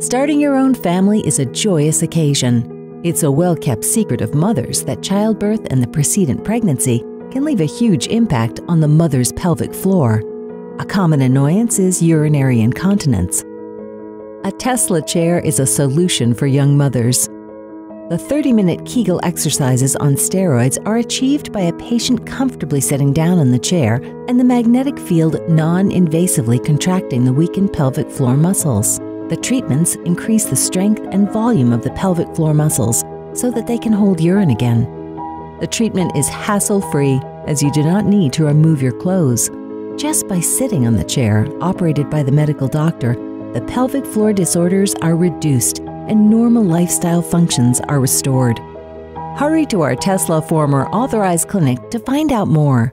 Starting your own family is a joyous occasion. It's a well kept secret of mothers that childbirth and the precedent pregnancy can leave a huge impact on the mother's pelvic floor. A common annoyance is urinary incontinence. A Tesla chair is a solution for young mothers. The 30 minute Kegel exercises on steroids are achieved by a patient comfortably sitting down in the chair and the magnetic field non invasively contracting the weakened pelvic floor muscles. The treatments increase the strength and volume of the pelvic floor muscles so that they can hold urine again. The treatment is hassle free as you do not need to remove your clothes. Just by sitting on the chair, operated by the medical doctor, the pelvic floor disorders are reduced and normal lifestyle functions are restored. Hurry to our Tesla Former authorized clinic to find out more.